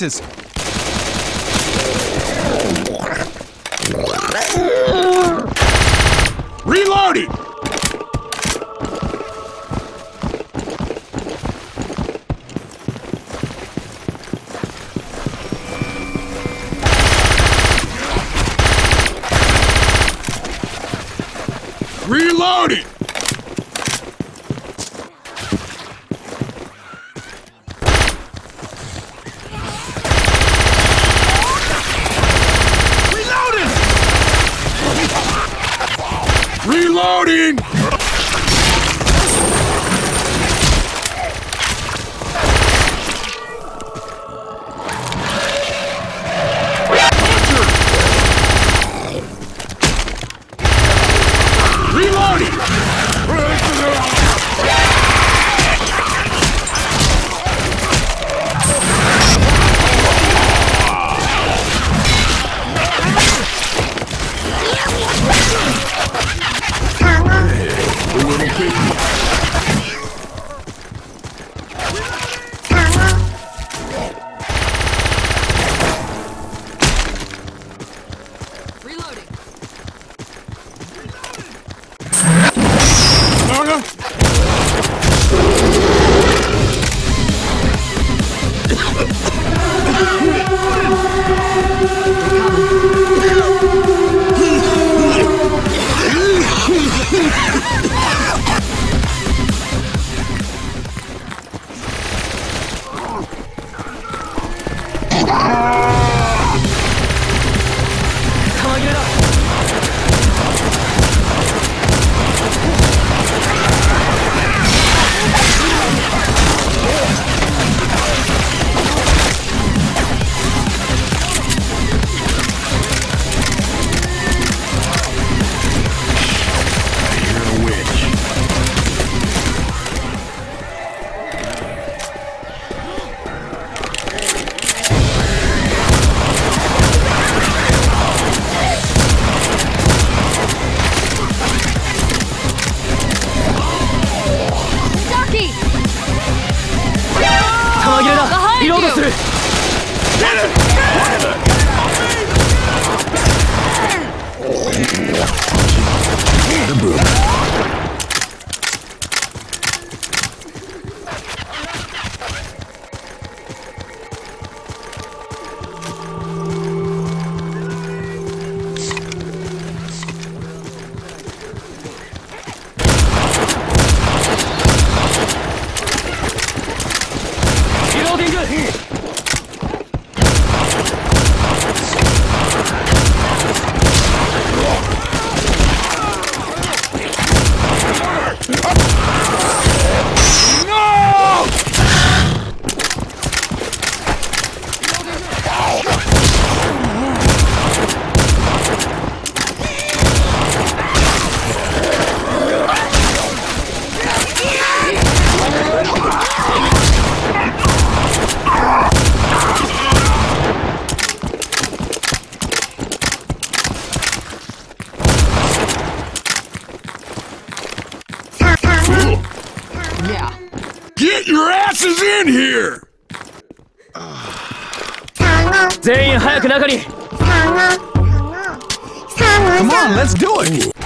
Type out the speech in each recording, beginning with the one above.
Francis, your asses in here! 全員早く中に Come on, let's do it!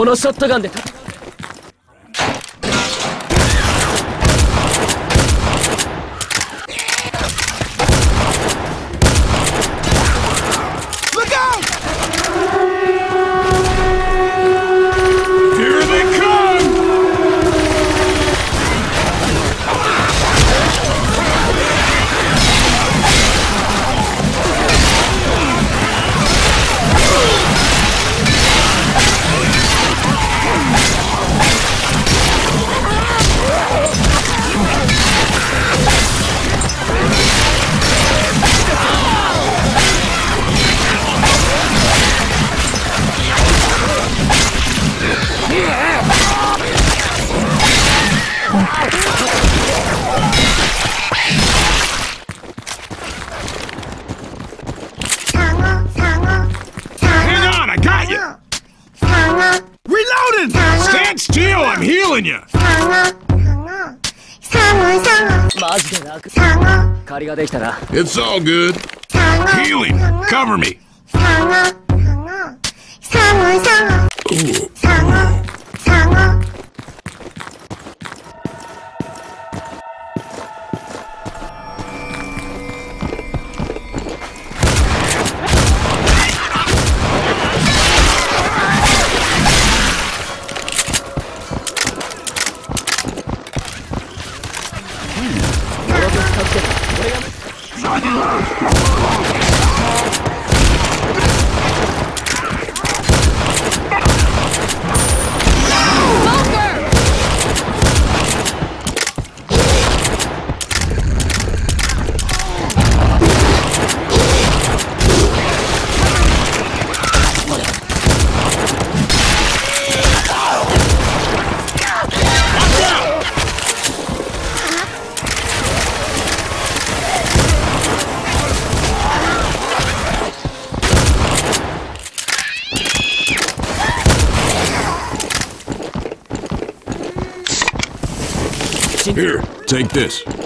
このショットガンでマジで楽借りができたな It's all good. Healing! Cover me! Smoker! Here, take this.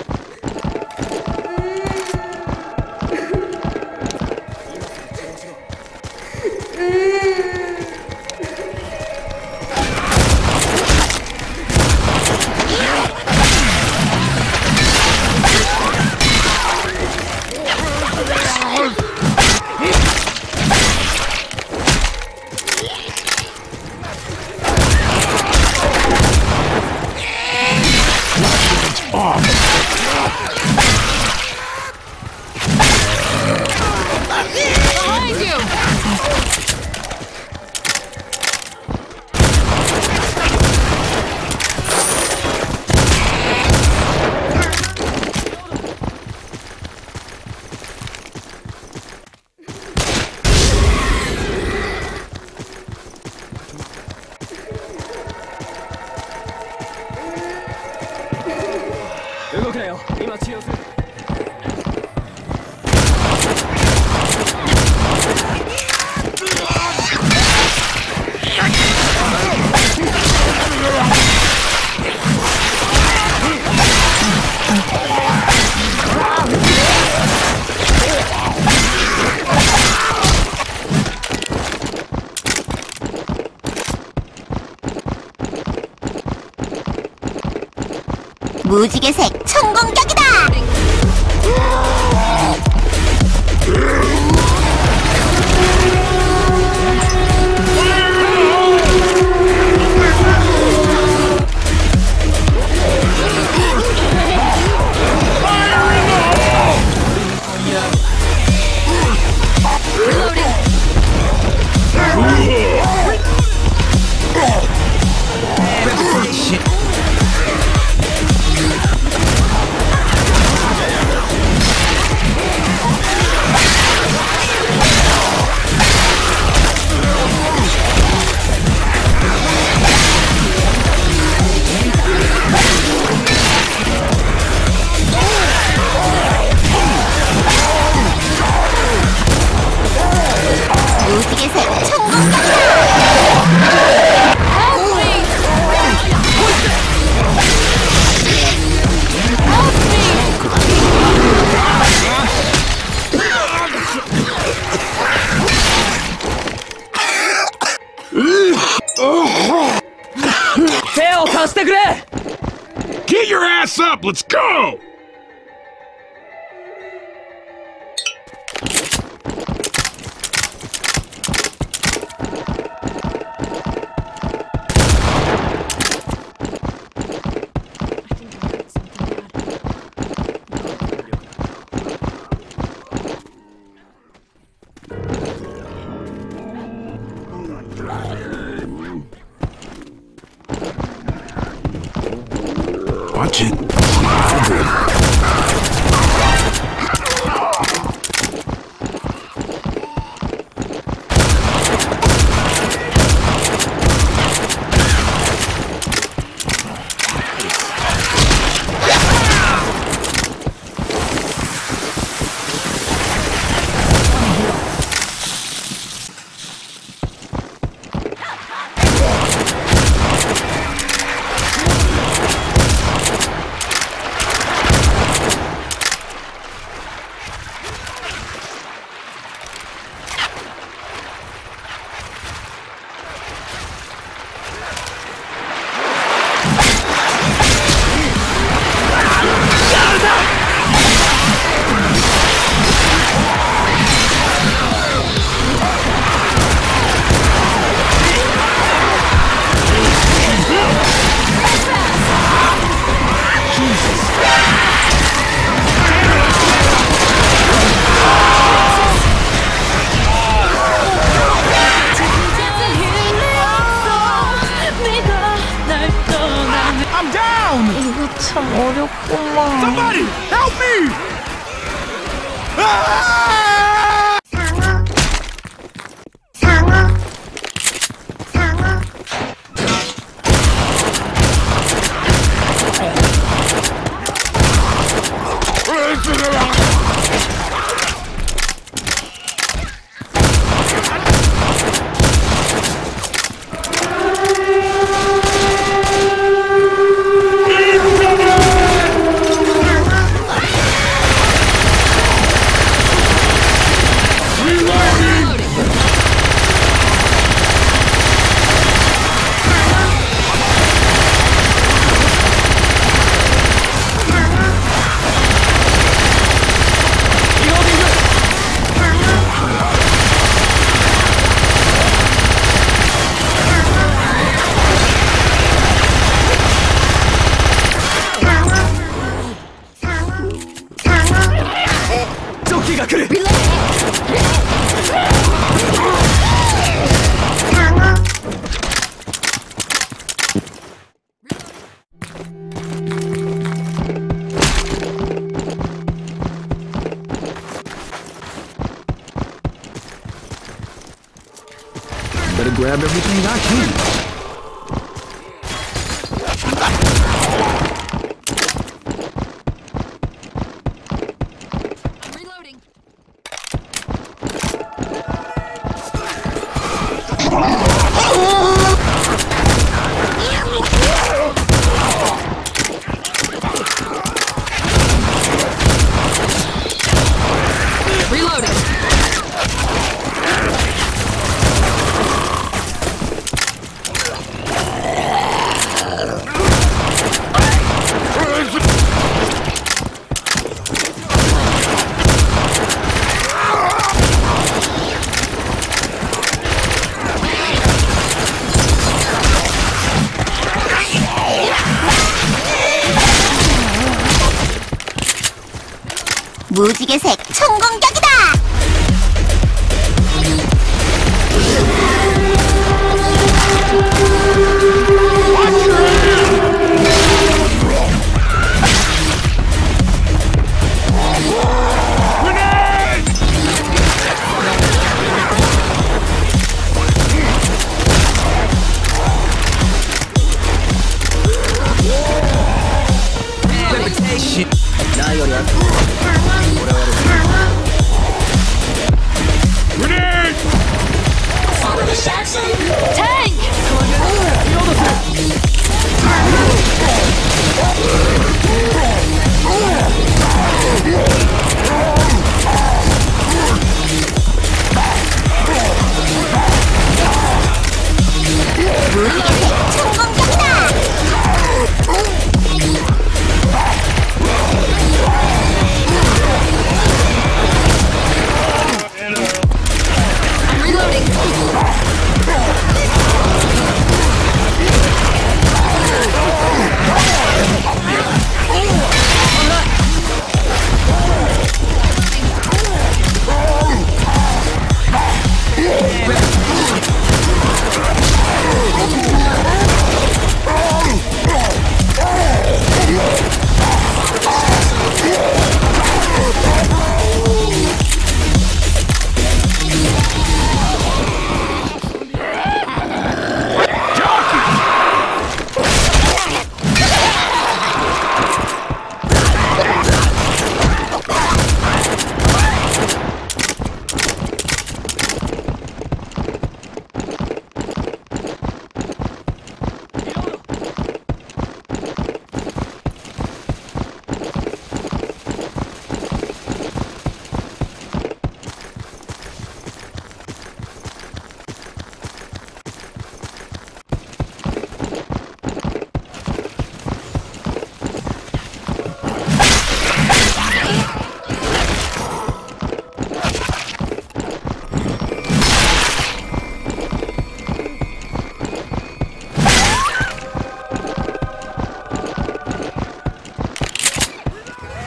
Watch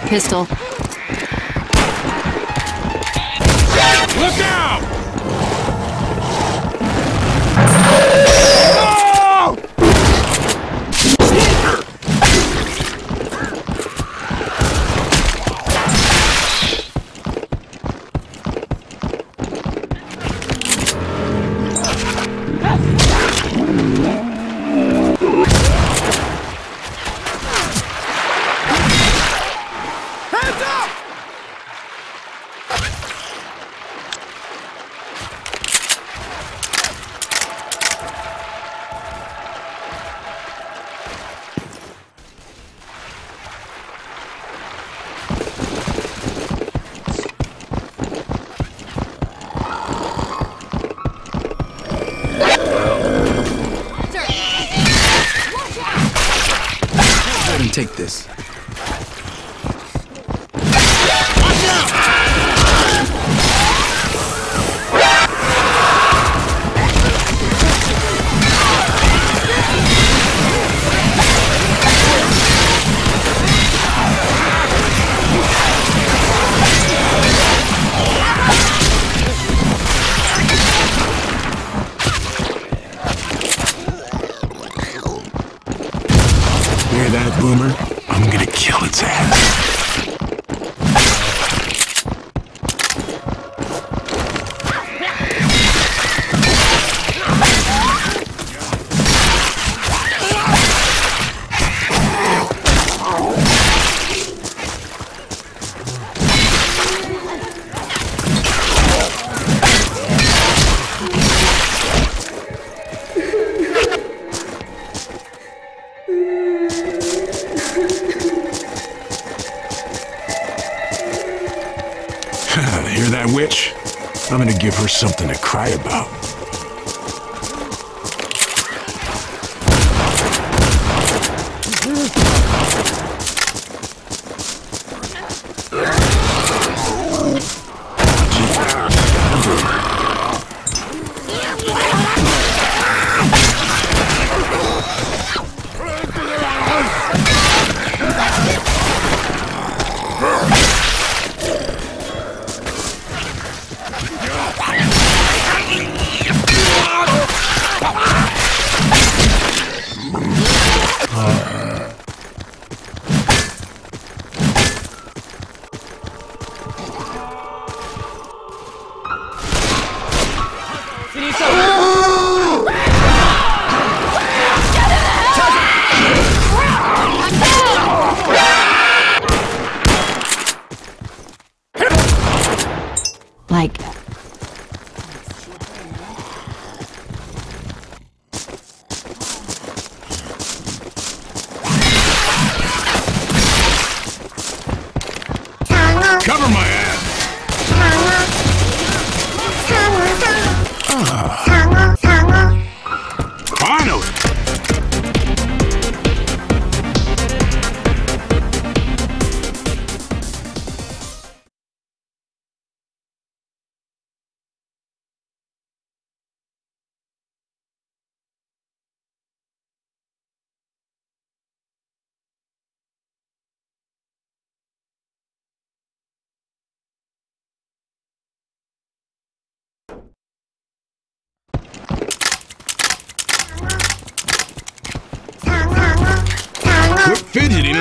pistol. till it's ass. cry about? Like,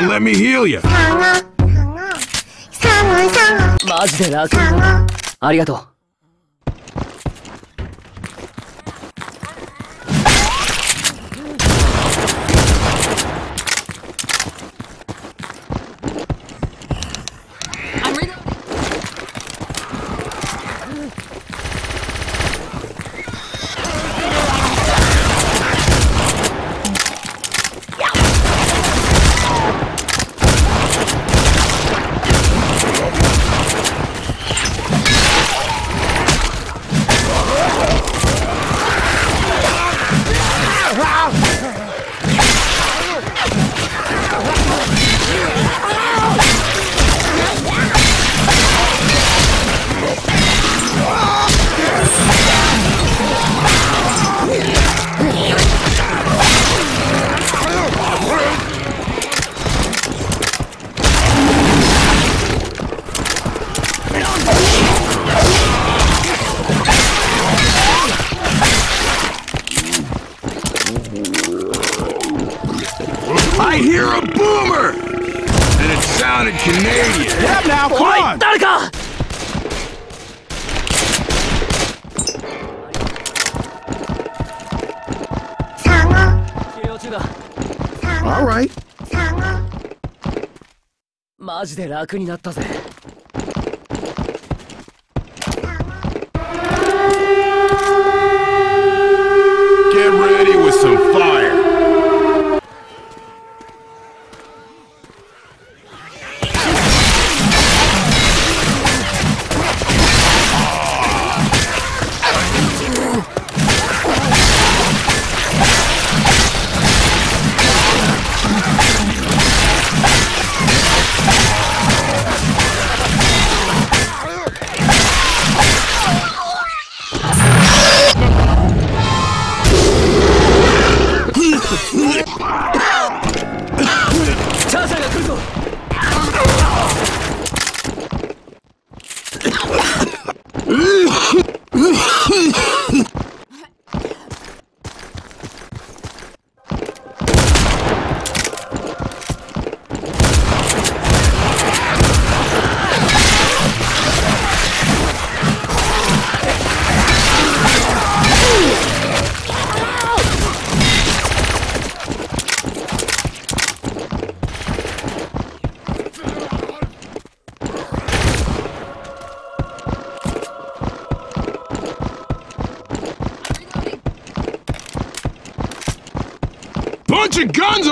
let me heal you. マジで楽。ありがとう。マジで楽になったぜ。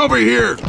over here!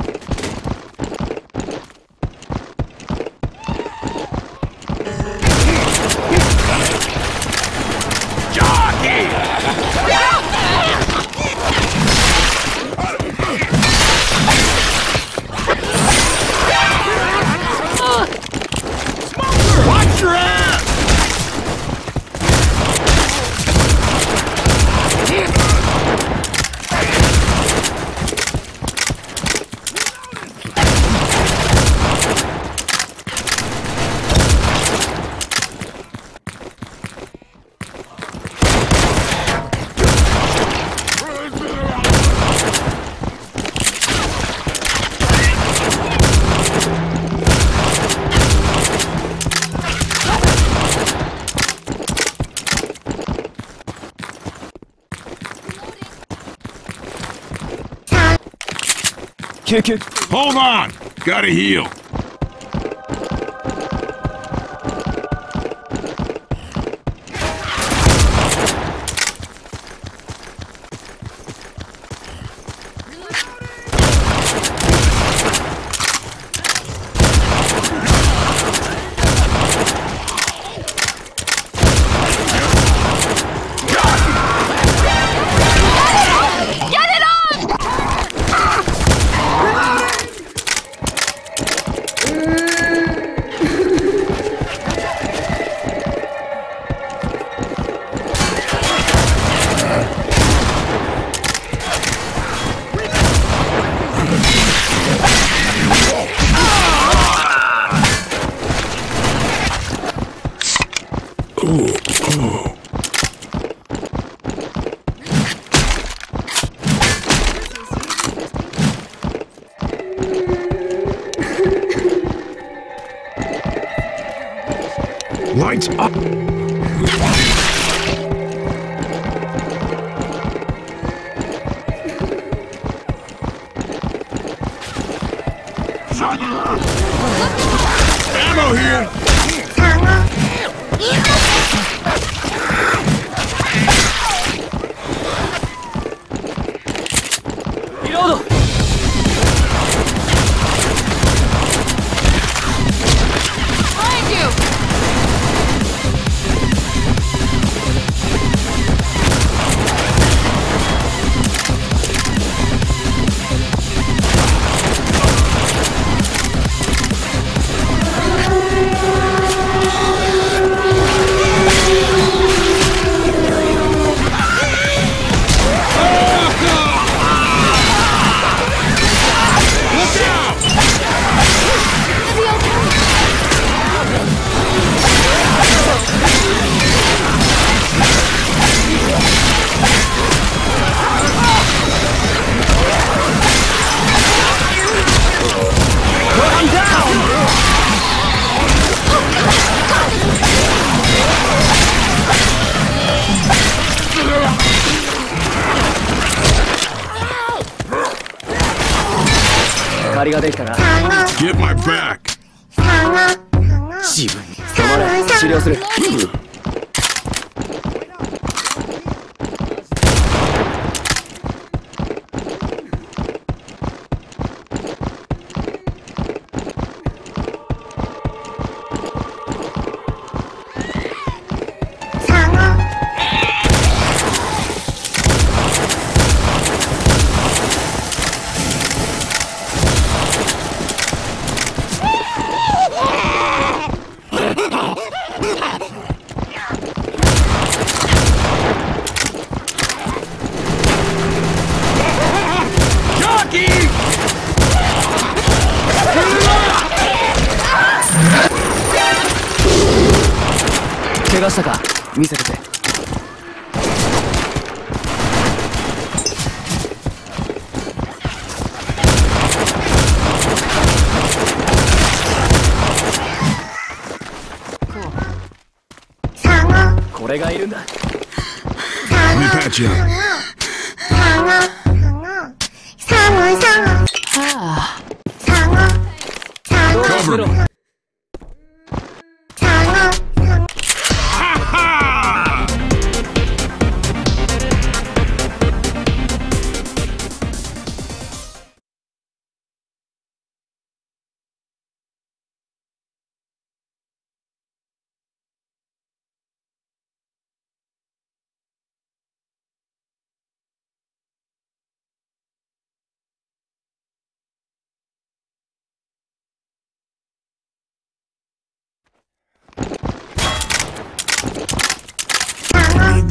Kick it. Hold on. Gotta heal. Ammo here!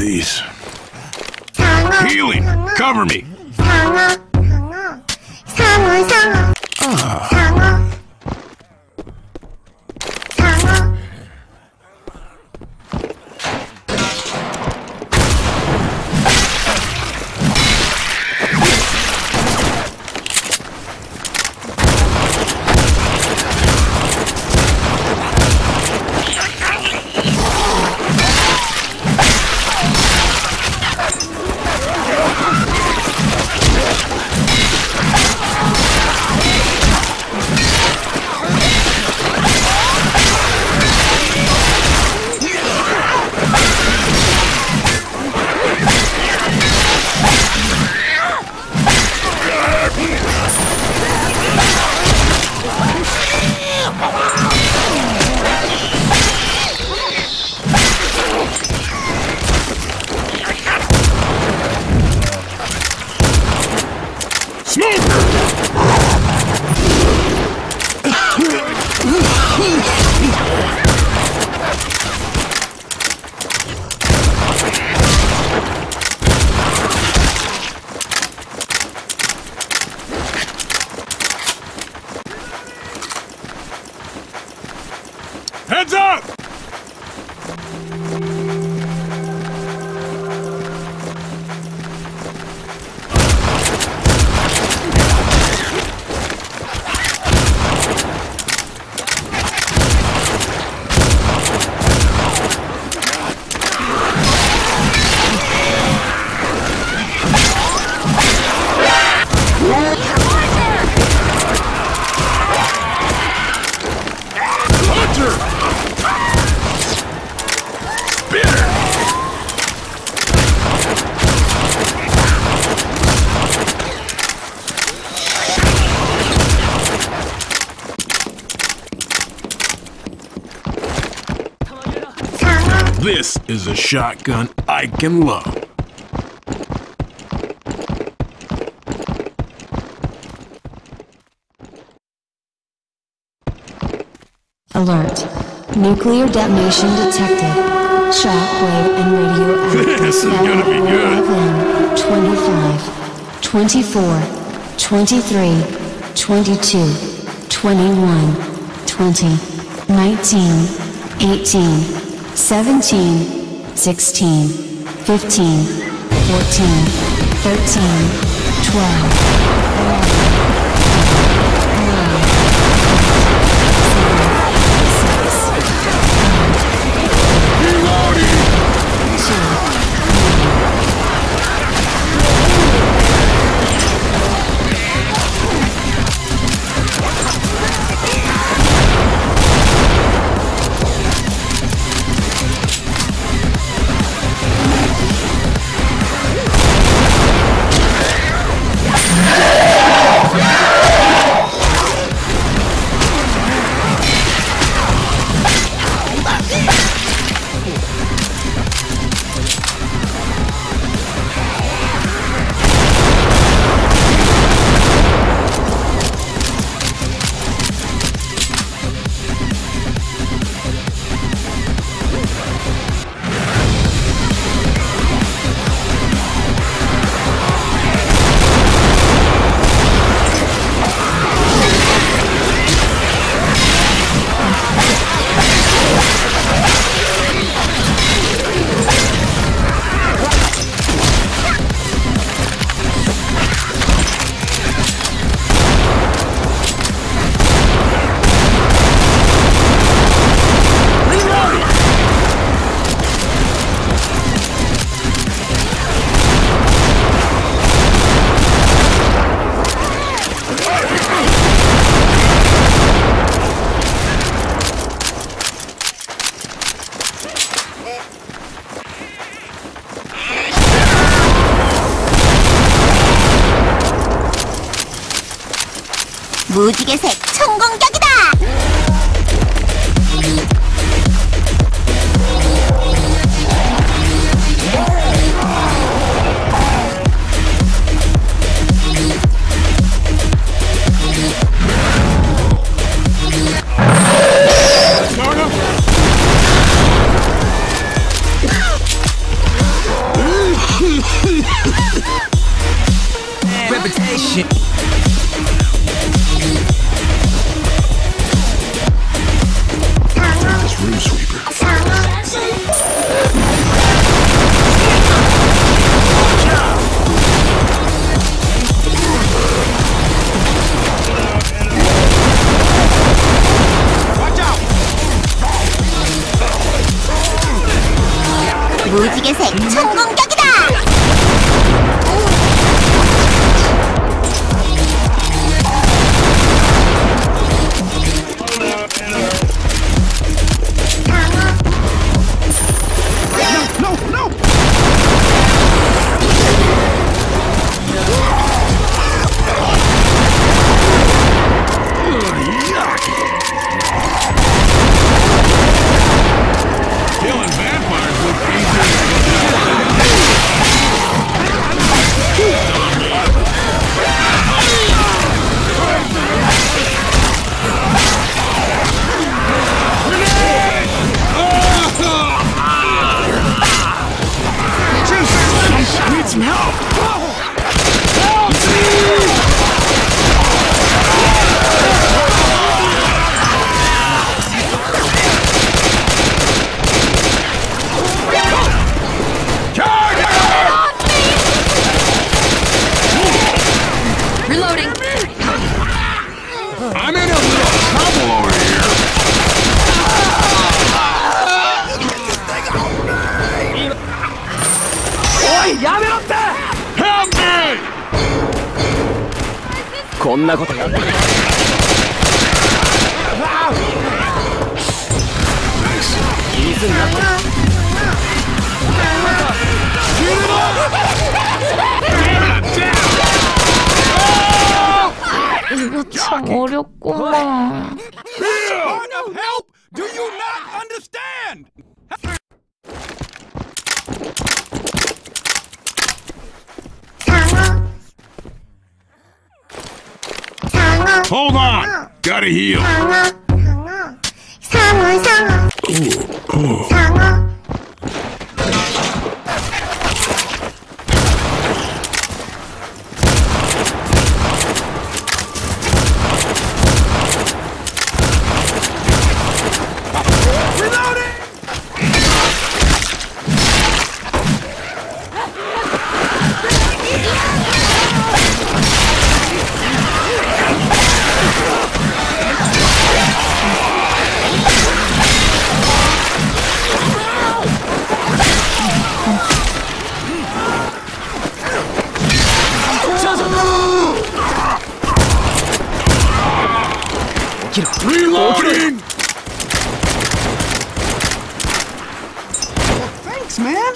these. Healing! Cover me! Ah. Heads up! shotgun I can love. Alert. Nuclear detonation detected. Shockwave and radioactive This is gonna be good. 25, 24, 23, 22, 21, 20, 19, 18, 17, 16, 15, 14, 13, 12. 무지개색 청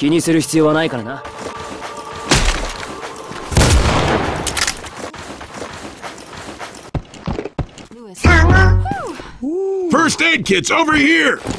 気にする必要はないからなサンゴ First aid kit's over here!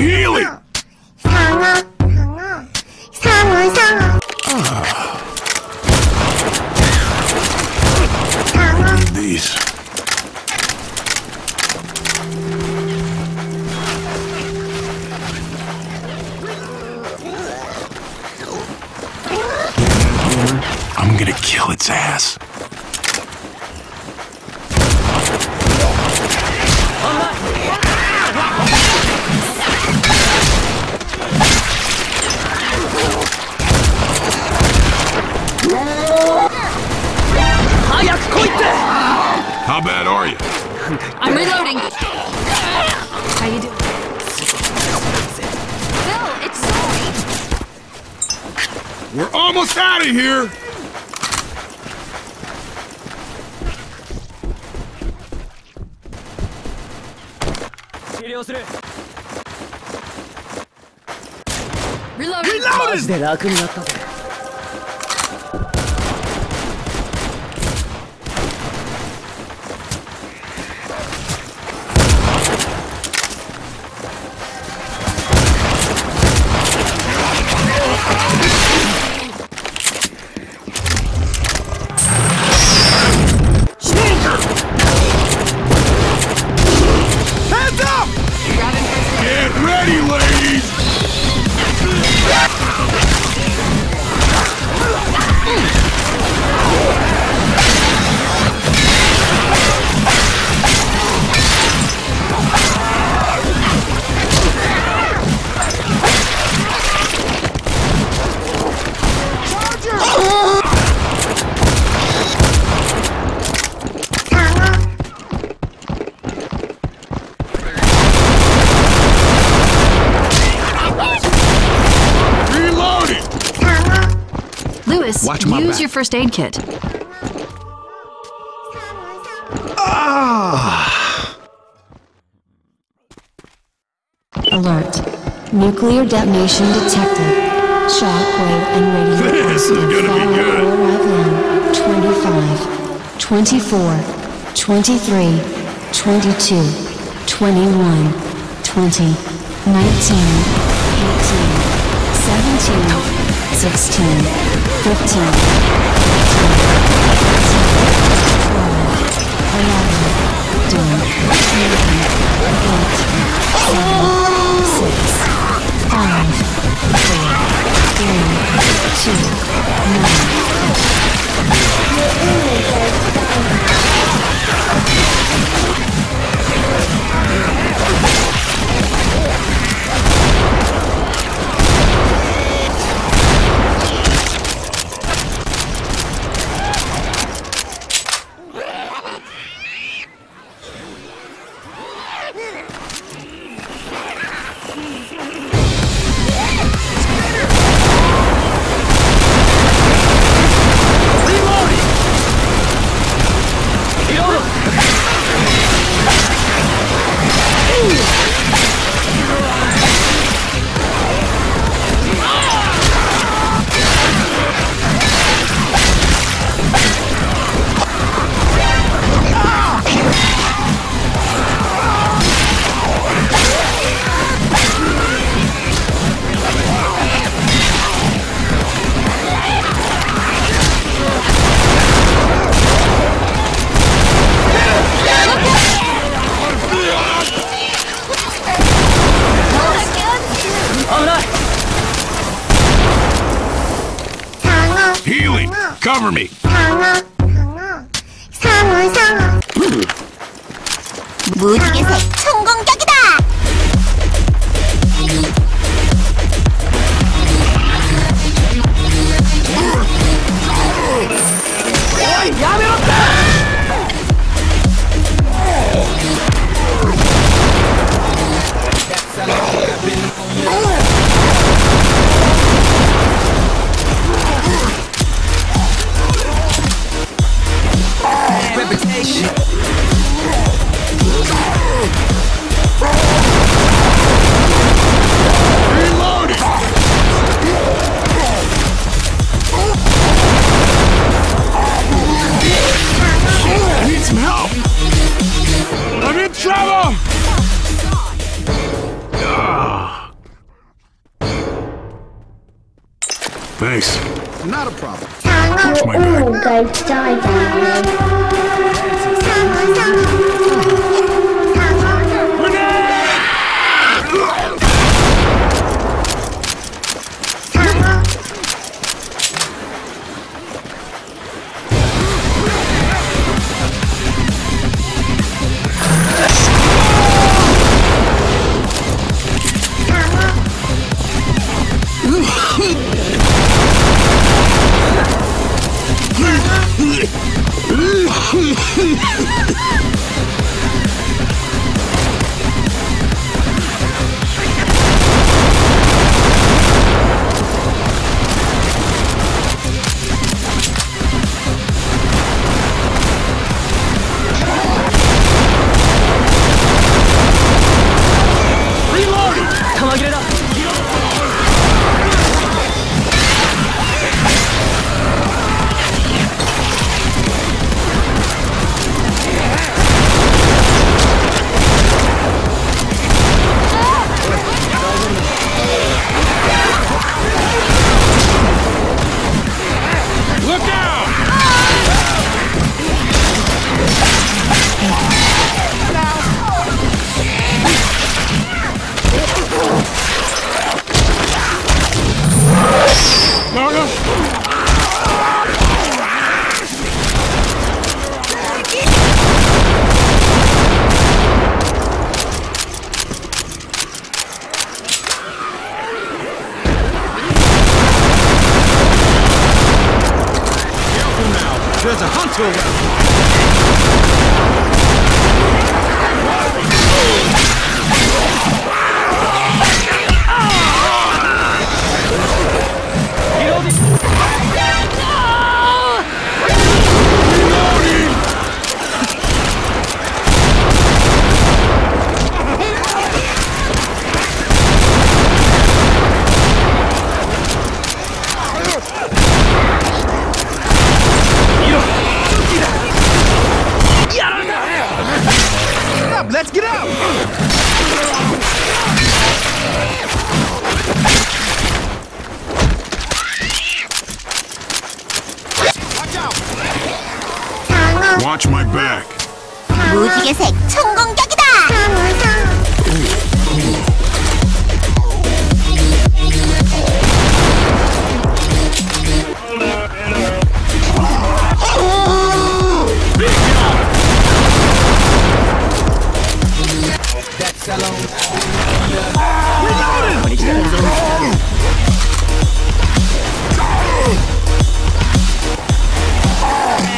I'm! 楽になったぜ。Mm. Watch my use back. your first aid kit. Ah! Alert. Nuclear detonation detected. Shockwave and radio This is gonna be good. Arrive 25, 24, 23, 22, 21, 20, 19, 18, 17, 16, 15, Watch my back. 무지개색 총공격이다!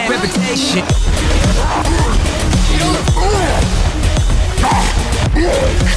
Reputation you're a Yeah.